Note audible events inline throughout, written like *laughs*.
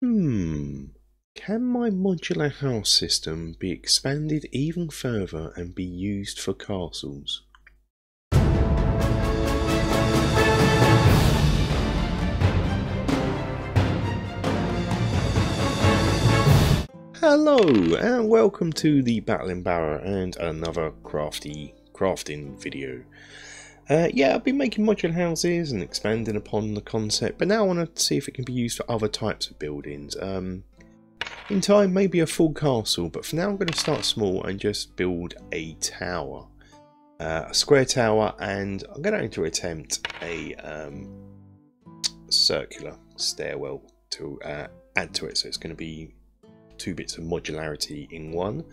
Hmm. Can my modular house system be expanded even further and be used for castles? Hello and welcome to the Battlin' Barrow and another crafty crafting video. Uh, yeah, I've been making modular houses and expanding upon the concept, but now I want to see if it can be used for other types of buildings. Um, in time, maybe a full castle, but for now I'm going to start small and just build a tower. Uh, a square tower, and I'm going to attempt a um, circular stairwell to uh, add to it, so it's going to be two bits of modularity in one.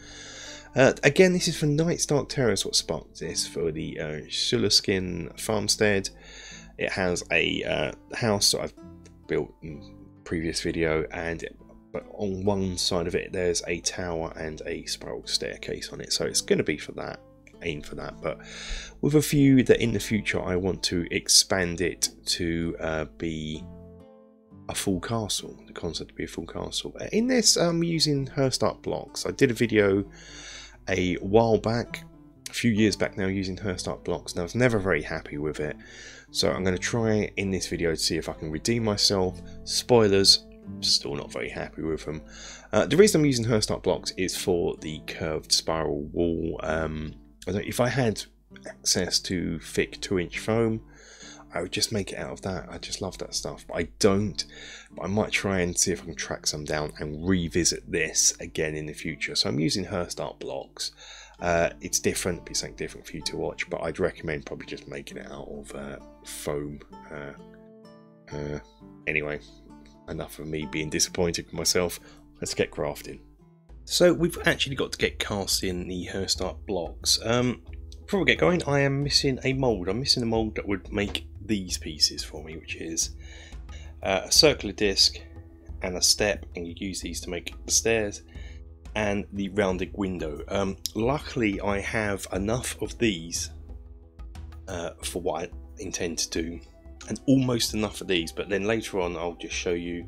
Uh, again, this is for Night's Dark Terror, what sparked this, for the uh, Sukiskyn farmstead. It has a uh, house that I've built in previous video, and it, but on one side of it there's a tower and a spiral staircase on it, so it's going to be for that, aim for that, but with a view that in the future I want to expand it to uh, be a full castle, the concept to be a full castle. In this, I'm using Hirst Arts blocks. I did a video a while back, a few years back now, using Hirst Arts blocks, and I was never very happy with it. So I'm going to try in this video to see if I can redeem myself. Spoilers, still not very happy with them. Uh, the reason I'm using Hirst Arts blocks is for the curved spiral wall. Um, if I had access to thick 2 inch foam, I would just make it out of that. I just love that stuff. But I don't. But I might try and see if I can track some down and revisit this again in the future. So I'm using Hirst Arts blocks. Uh, it's different, be something different for you to watch, but I'd recommend probably just making it out of uh, foam. Uh, uh anyway, enough of me being disappointed with myself. Let's get crafting. So we've actually got to get cast in the Hirst Arts blocks. Um, before we get going, I am missing a mould. I'm missing a mould that would make these pieces for me, which is uh, a circular disc and a step, and you use these to make the stairs and the rounded window. Um, luckily, I have enough of these uh, for what I intend to do, and almost enough of these, but then later on, I'll just show you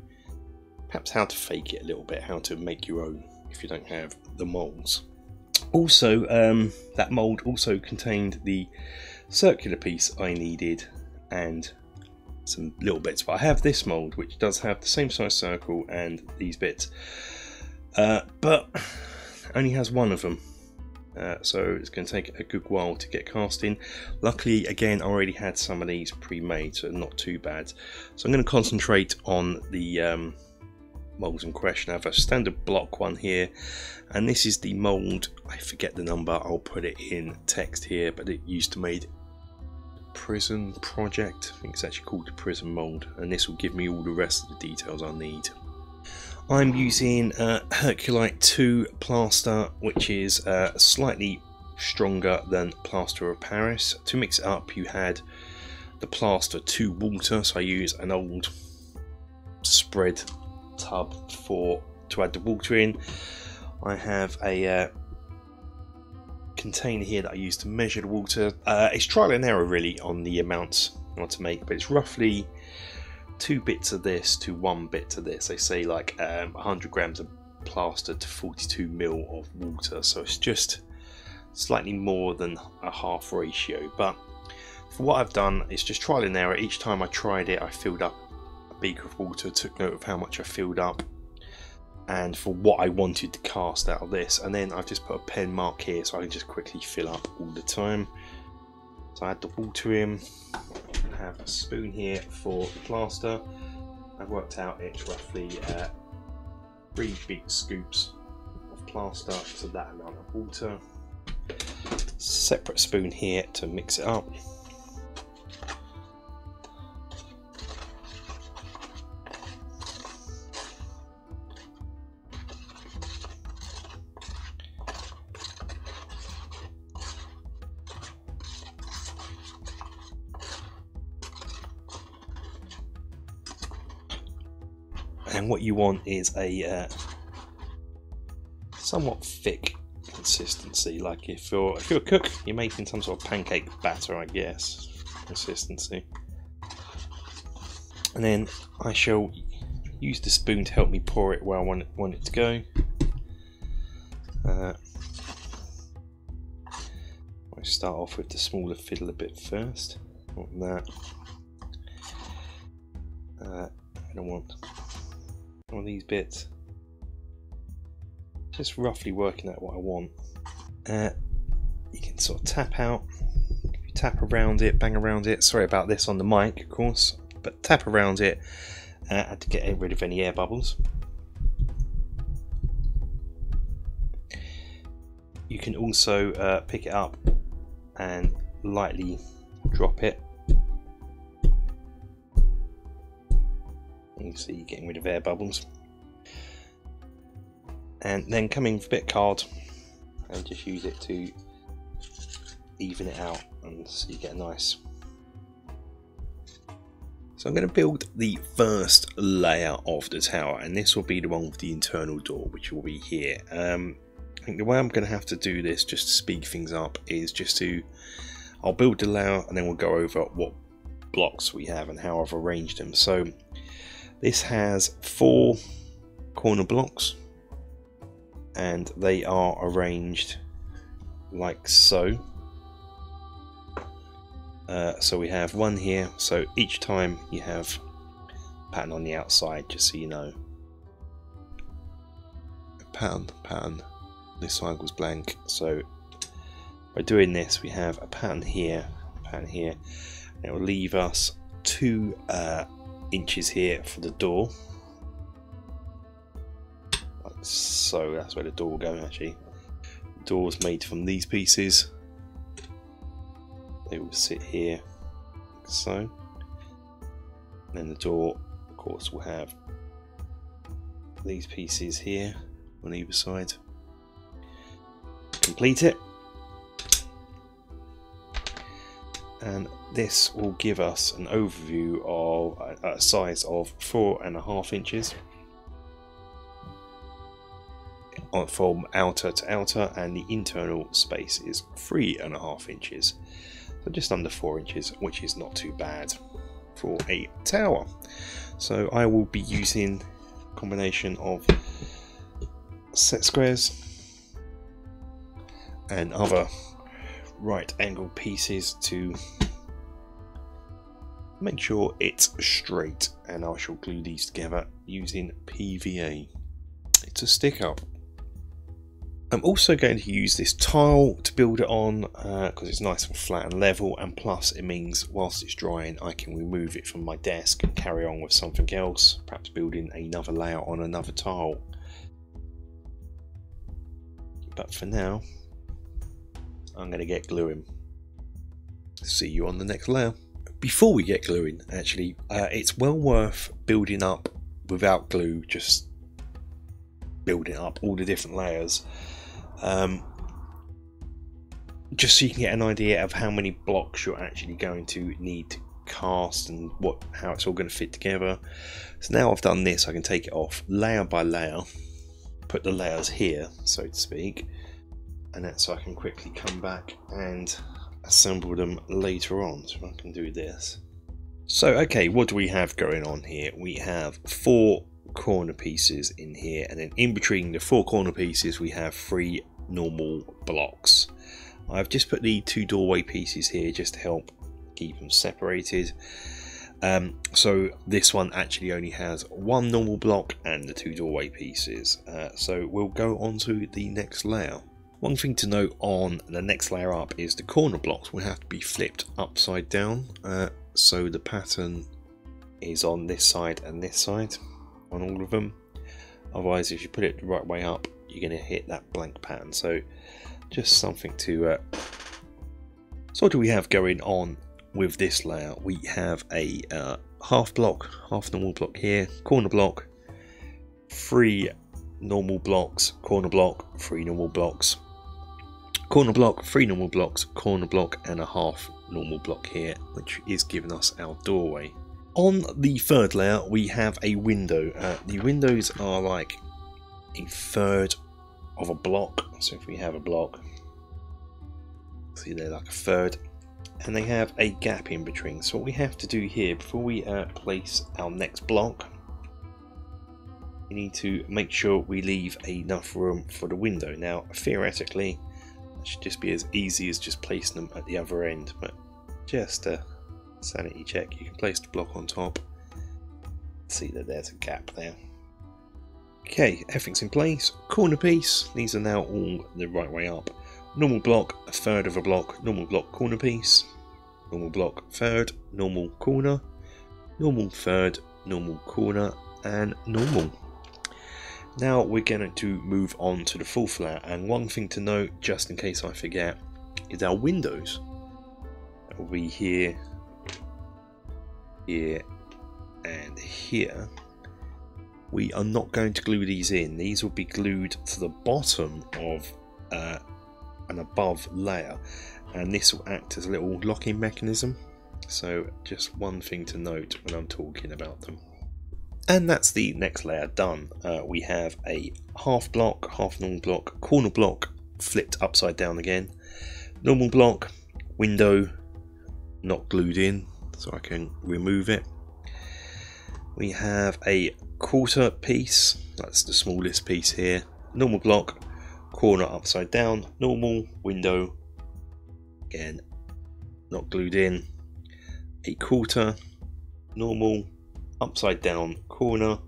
perhaps how to fake it a little bit, how to make your own if you don't have the molds. Also, um, that mold also contained the circular piece I needed and some little bits. But I have this mold, which does have the same size circle and these bits, uh, but only has one of them. Uh, so it's going to take a good while to get casting. Luckily, again, I already had some of these pre-made, so not too bad. So I'm going to concentrate on the um, molds in question. I have a standard block one here, and this is the mold. I forget the number. I'll put it in text here, but it used to made Prism project. I think it's actually called the Prism mold, and this will give me all the rest of the details I need. I'm using uh, Herculite 2 plaster, which is uh, slightly stronger than plaster of Paris. To mix it up, you had the plaster to water, so I use an old spread tub for to add the water in. I have a uh, container here that I use to measure the water. Uh, it's trial and error really on the amounts I want to make, but it's roughly two bits of this to one bit of this. They say like um, 100 grams of plaster to 42 mil of water, so it's just slightly more than a half ratio. But for what I've done, it's just trial and error. Each time I tried it, I filled up beaker of water, took note of how much I filled up, and for what I wanted to cast out of this. And then I've just put a pen mark here so I can just quickly fill up all the time. So I add the water in. I have a spoon here for the plaster. I've worked out it's roughly uh, three big scoops of plaster to that amount of water. Separate spoon here to mix it up want is a uh, somewhat thick consistency like if you're if you're a cook you're making some sort of pancake batter I guess consistency and then I shall use the spoon to help me pour it where I want it, want it to go. Uh, I start off with the smaller fiddle a bit first. Want that. Uh, I don't want of these bits. Just roughly working out what I want. Uh, you can sort of tap out. Tap around it, bang around it. Sorry about this on the mic, of course, but tap around it uh, to get rid of any air bubbles. You can also uh, pick it up and lightly drop it. You see, getting rid of air bubbles. And then coming with a bit card and just use it to even it out and so you get a nice so I'm going to build the first layer of the tower and this will be the one with the internal door which will be here. Um, I think the way I'm going to have to do this just to speed things up is just to I'll build the layer and then we'll go over what blocks we have and how I've arranged them. So this has four corner blocks and they are arranged like so. Uh, so we have one here, so each time you have pattern on the outside, just so you know. Pattern, pattern, this side was blank, so by doing this we have a pattern here, pattern here, it will leave us two uh, inches here for the door. Like so, that's where the door will go actually. Door's made from these pieces they will sit here like so. And then the door, of course, will have these pieces here on either side. Complete it. And this will give us an overview of a size of four and a half inches from outer to outer and the internal space is three and a half inches so just under 4 inches, which is not too bad for a tower. So I will be using a combination of set squares and other right angle pieces to make sure it's straight and I shall glue these together using PVA. It's a stick up I'm also going to use this tile to build it on because uh, it's nice and flat and level and plus it means whilst it's drying I can remove it from my desk and carry on with something else, perhaps building another layer on another tile. But for now, I'm going to get gluing. See you on the next layer. Before we get gluing, actually, uh, it's well worth building up without glue, just building up all the different layers um, just so you can get an idea of how many blocks you're actually going to need to cast and what how it's all going to fit together. So now I've done this, I can take it off layer by layer, put the layers here, so to speak, and that's so I can quickly come back and assemble them later on. So I can do this. So okay, what do we have going on here? We have four corner pieces in here and then in between the four corner pieces we have three normal blocks. I've just put the two doorway pieces here just to help keep them separated. Um, so this one actually only has one normal block and the two doorway pieces. Uh, so we'll go on to the next layer. One thing to note on the next layer up is the corner blocks will have to be flipped upside down. Uh, so the pattern is on this side and this side on all of them. Otherwise, if you put it the right way up, you're going to hit that blank pattern. So just something to... Uh... So what do we have going on with this layout? We have a uh, half block, half normal block here, corner block, three normal blocks, corner block, three normal blocks, corner block, three normal blocks, corner block, and a half normal block here, which is giving us our doorway. On the third layer, we have a window. Uh, the windows are like a third of a block. So if we have a block, see they're like a third, and they have a gap in between. So what we have to do here, before we uh, place our next block, we need to make sure we leave enough room for the window. Now, theoretically, it should just be as easy as just placing them at the other end, but just a sanity check, you can place the block on top, see that there's a gap there. Okay, everything's in place. Corner piece, these are now all the right way up. Normal block, a third of a block, normal block, corner piece, normal block, third, normal corner, normal third, normal corner, and normal. Now we're going to move on to the full flat, and one thing to note, just in case I forget, is our windows. That will be here, here, and here we are not going to glue these in. These will be glued to the bottom of uh, an above layer and this will act as a little locking mechanism. So just one thing to note when I'm talking about them. And that's the next layer done. Uh, we have a half block, half normal block, corner block flipped upside down again, normal block, window not glued in so I can remove it. We have a quarter piece, that's the smallest piece here, normal block, corner upside down, normal, window, again, not glued in, a quarter, normal, upside down, corner,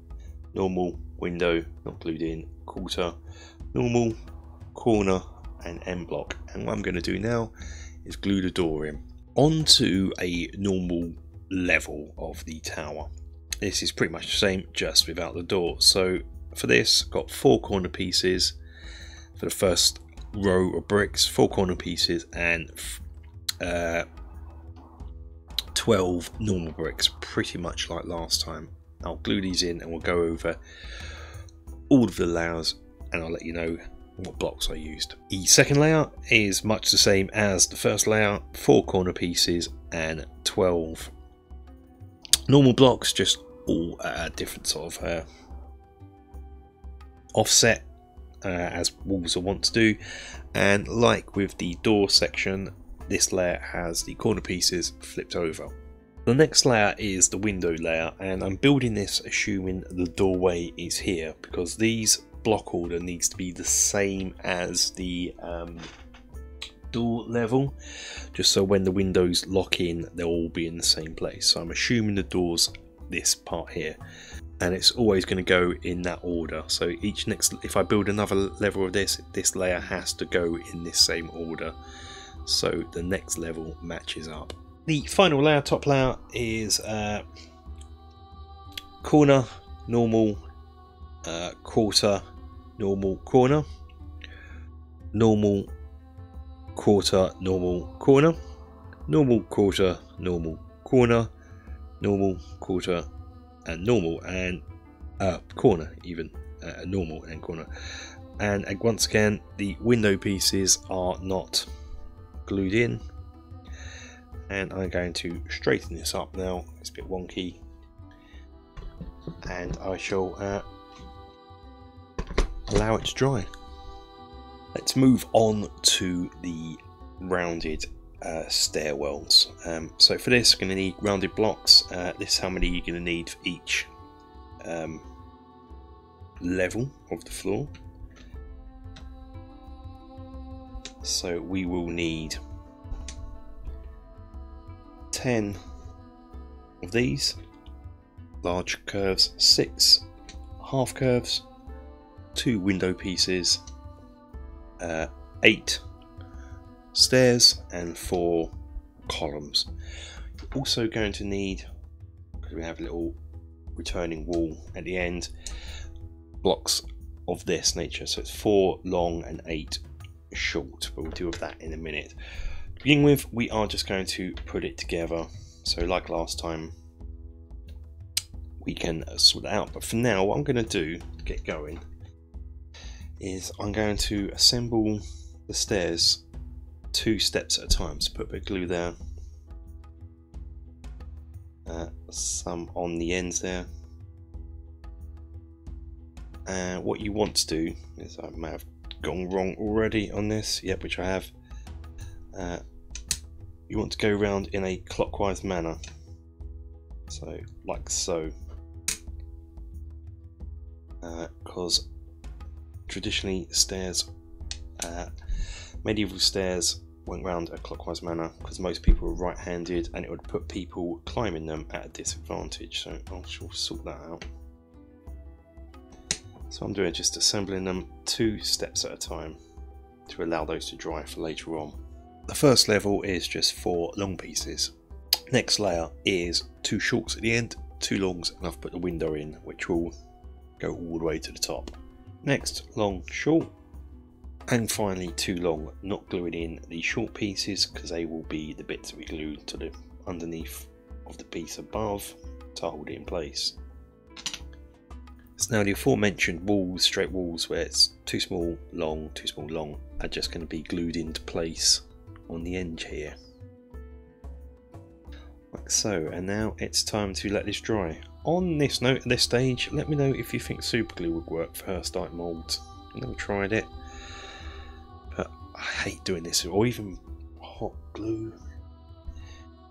normal, window, not glued in, quarter, normal, corner, and end block. And what I'm going to do now is glue the door in onto a normal level of the tower. This is pretty much the same, just without the door. So for this, got four corner pieces for the first row of bricks, four corner pieces, and uh, 12 normal bricks, pretty much like last time. I'll glue these in and we'll go over all of the layers and I'll let you know what blocks I used. The second layer is much the same as the first layer, four corner pieces and 12 normal blocks, just all at a different sort of uh, offset uh, as walls are wont to do and like with the door section this layer has the corner pieces flipped over. The next layer is the window layer and I'm building this assuming the doorway is here because these block order needs to be the same as the um, door level. Just so when the windows lock in they'll all be in the same place. So I'm assuming the doors this part here. And it's always going to go in that order. So each next if I build another level of this this layer has to go in this same order so the next level matches up. The final layer top layer is uh, corner normal uh, quarter normal corner. Normal quarter normal corner. Normal quarter normal corner. Normal, quarter, and normal, and uh, corner even, uh, normal and corner. And uh, once again, the window pieces are not glued in. And I'm going to straighten this up now. It's a bit wonky. And I shall uh, allow it to dry. Let's move on to the rounded uh, stairwells. Um, so for this, I'm going to need rounded blocks. Uh, this is how many you're going to need for each um, level of the floor. So we will need 10 of these large curves, 6 half curves, 2 window pieces, uh, 8 stairs and four columns. You're also going to need, because we have a little returning wall at the end, blocks of this nature. So it's four long and eight short, but we'll deal with that in a minute. To begin with, we are just going to put it together. So like last time, we can sort it out. But for now, what I'm going to do to get going is I'm going to assemble the stairs two steps at a time. So put a bit of glue there, uh, some on the ends there. And what you want to do is I may have gone wrong already on this, yep, which I have. Uh, you want to go around in a clockwise manner. So, like so. because uh, traditionally stairs, uh, medieval stairs went round a clockwise manner because most people were right-handed and it would put people climbing them at a disadvantage so I shall sort that out. So I'm doing just assembling them two steps at a time to allow those to dry for later on. The first level is just four long pieces. Next layer is two shorts at the end, two longs and I've put the window in which will go all the way to the top. Next long short and finally two long not gluing in the short pieces because they will be the bits that we glue to the underneath of the piece above to hold it in place. Now the aforementioned walls, straight walls where it's too small, long, too small, long are just going to be glued into place on the edge here. Like so, and now it's time to let this dry. On this note, at this stage, let me know if you think super glue would work for Hirst Arts molds. I've never tried it, but I hate doing this, or even hot glue.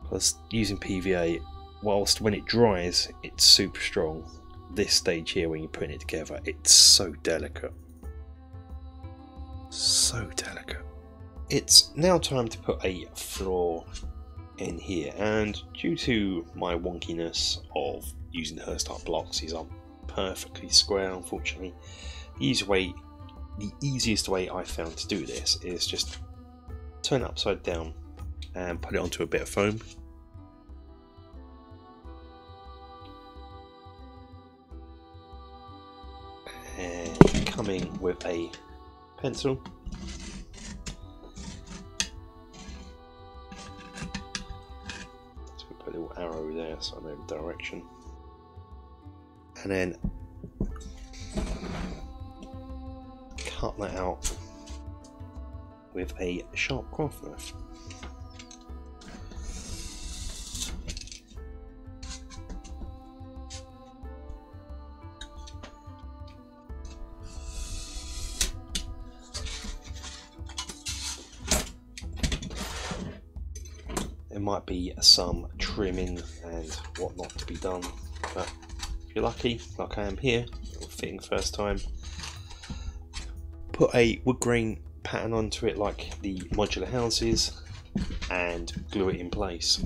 Because using PVA, whilst when it dries, it's super strong, this stage here when you're putting it together, it's so delicate. So delicate. It's now time to put a floor in here and due to my wonkiness of using the Hirst Arts blocks these aren't perfectly square unfortunately the easy way the easiest way I found to do this is just turn it upside down and put it onto a bit of foam coming with a pencil. So put a little arrow there so I know the direction. And then cut that out with a sharp craft knife. Might be some trimming and whatnot to be done but if you're lucky like I am here fitting first time put a wood grain pattern onto it like the modular houses and glue it in place.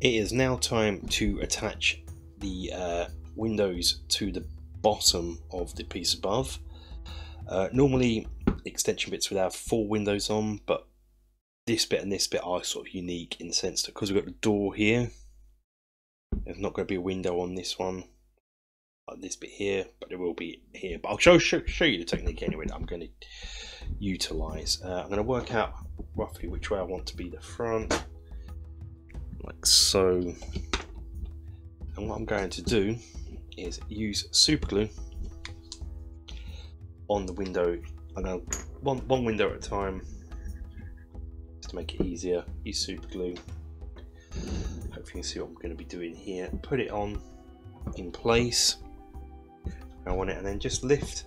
It is now time to attach the uh, windows to the bottom of the piece above. Uh, normally extension bits would have four windows on but this bit and this bit are sort of unique in the sense that because we've got the door here, there's not going to be a window on this one, like this bit here, but there will be here. But I'll show show, show you the technique anyway that I'm going to utilize. Uh, I'm going to work out roughly which way I want to be the front, like so. And what I'm going to do is use super glue on the window. Going to one one window at a time to make it easier, use super glue. Hopefully you can see what I'm going to be doing here. Put it on in place. I want it and then just lift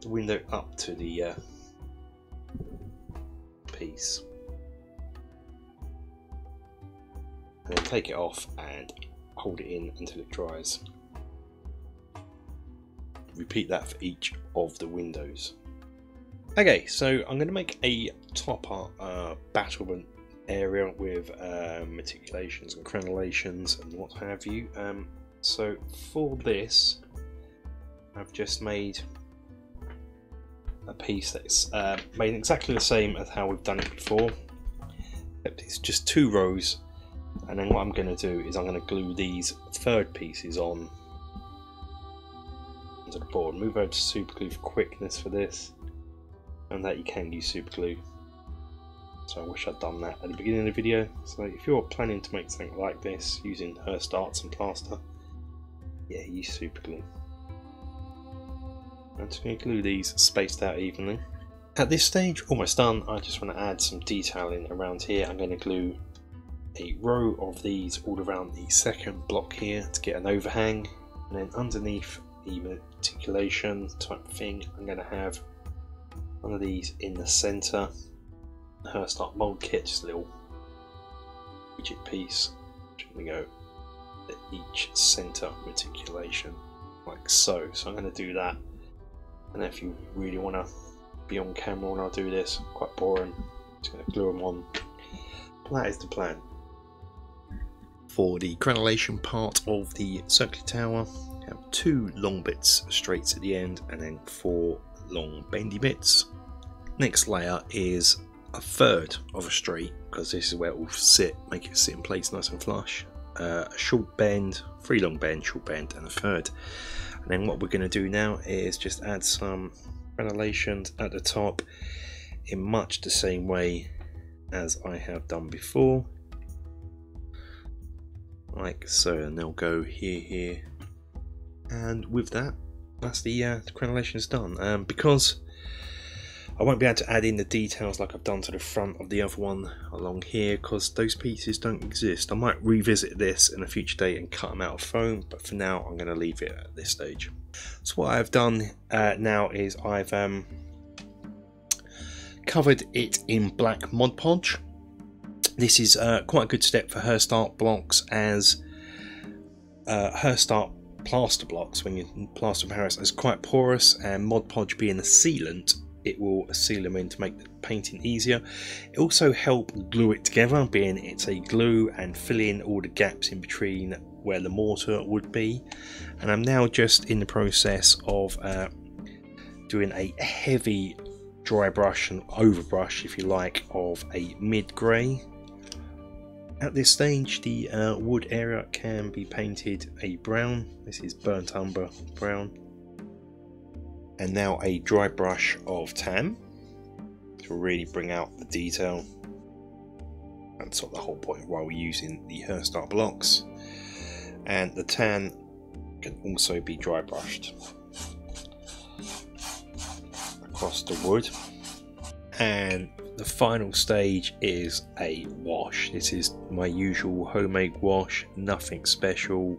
the window up to the uh, piece. And then take it off and hold it in until it dries. Repeat that for each of the windows. Okay, so I'm going to make a top uh, battlement area with uh, machicolations and crenellations and what have you. Um, so for this, I've just made a piece that's uh, made exactly the same as how we've done it before. Except It's just two rows, and then what I'm going to do is I'm going to glue these third pieces on onto the board. Move over to super glue for quickness for this and that you can use super glue so I wish I'd done that at the beginning of the video. So if you're planning to make something like this using Hirst Arts and plaster yeah use super glue. I'm just going to glue these spaced out evenly. At this stage almost done. I just want to add some detailing around here. I'm going to glue a row of these all around the second block here to get an overhang. And then underneath the articulation type thing I'm going to have one of these in the centre. Hirst Arts mold kit, little rigid piece. we go at each centre reticulation, like like so. So I'm going to do that. And if you really want to be on camera when I do this, quite boring, just going to glue them on. That is the plan. For the crenellation part of the circular tower, have two long bits straight at the end and then four long bendy bits. Next layer is a third of a straight because this is where it will sit, make it sit in place nice and flush. Uh, a short bend, three long bend, short bend, and a third. And then what we're going to do now is just add some crenellations at the top in much the same way as I have done before. Like so, and they'll go here, here, and with that, that's the, uh, crenellations done. Um, because I won't be able to add in the details like I've done to the front of the other one along here because those pieces don't exist. I might revisit this in a future date and cut them out of foam, but for now I'm going to leave it at this stage. So what I've done uh, now is I've um, covered it in black Mod Podge. This is uh, quite a good step for Hirst Arts blocks as uh, Hirst Arts plaster blocks when you plaster Paris is quite porous and Mod Podge being a sealant it will seal them in to make the painting easier. It also help glue it together, being it's a glue and fill in all the gaps in between where the mortar would be. And I'm now just in the process of uh, doing a heavy dry brush and overbrush, if you like, of a mid grey. At this stage, the uh, wood area can be painted a brown. This is burnt umber brown and now a dry brush of tan to really bring out the detail and sort of the whole point while we're using the Hirst Arts blocks. And the tan can also be dry brushed across the wood. And the final stage is a wash. This is my usual homemade wash nothing special.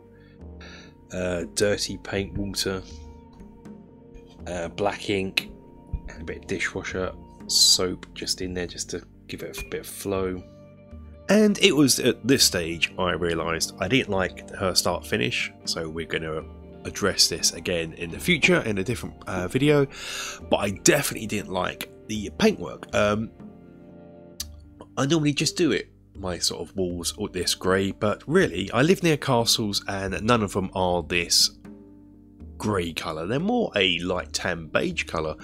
Uh, dirty paint water uh, black ink, and a bit of dishwasher soap just in there just to give it a bit of flow. And it was at this stage I realised I didn't like Hirst Arts finish, so we're going to address this again in the future in a different uh, video. But I definitely didn't like the paintwork. Um, I normally just do it my sort of walls are this grey, but really I live near castles and none of them are this grey colour. They're more a light tan beige colour,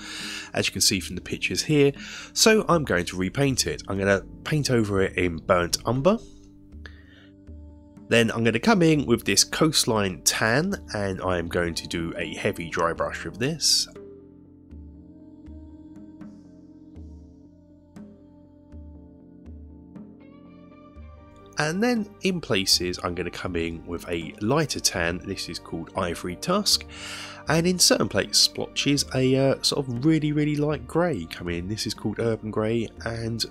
as you can see from the pictures here. So I'm going to repaint it. I'm going to paint over it in burnt umber. Then I'm going to come in with this coastline tan and I'm going to do a heavy dry brush of this. And then in places, I'm going to come in with a lighter tan. This is called Ivory Tusk. And in certain place splotches, a uh, sort of really, really light grey come in. This is called Urban Grey. And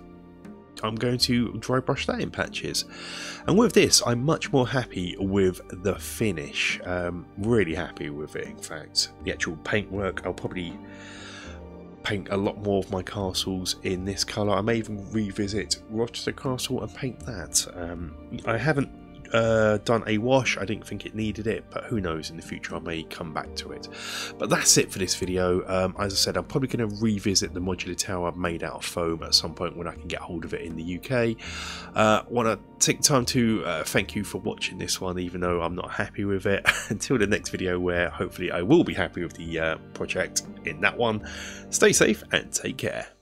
I'm going to dry brush that in patches. And with this, I'm much more happy with the finish. Um, really happy with it, in fact. The actual paintwork, I'll probably paint a lot more of my castles in this colour. I may even revisit Rochester Castle and paint that. Um, I haven't uh, done a wash. I didn't think it needed it, but who knows, in the future I may come back to it. But that's it for this video. Um, as I said, I'm probably going to revisit the modular tower I've made out of foam at some point when I can get hold of it in the UK. Uh, want to take time to uh, thank you for watching this one, even though I'm not happy with it. *laughs* Until the next video where hopefully I will be happy with the uh, project in that one. Stay safe and take care.